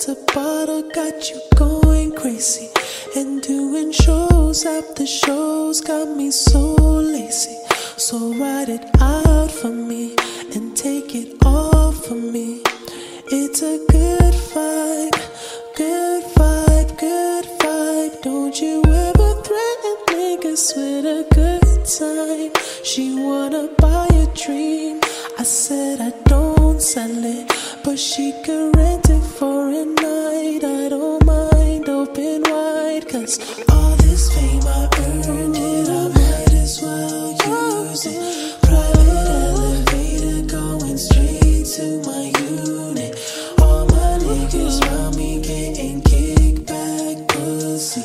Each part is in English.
after bottle got you going crazy. And doing shows after shows got me so lazy. So write it out for me and take it off for me. It's a good vibe, good vibe, good vibe. Don't you ever threaten niggas with a good time. She wanna buy a dream. I said I don't sell it, but she could rent it for a night. I don't mind open wide, cause all this fame I earned it, I might as well use it. Private elevator going straight to my unit. All my niggas round me getting kickback pussy.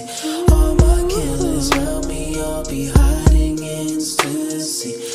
All my killers round me all be hiding in stussy.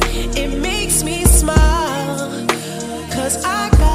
Cause I got